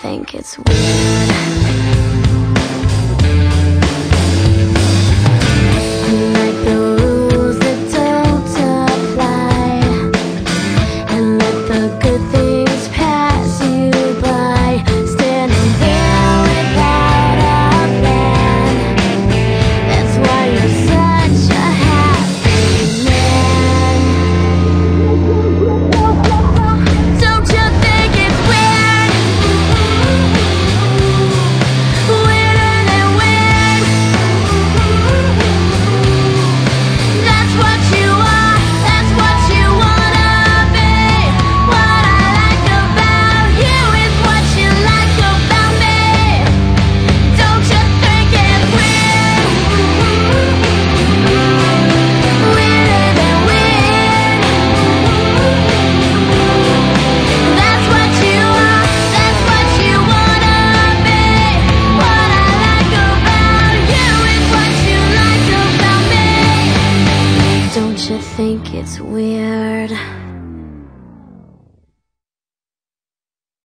think it's weird? Think it's weird?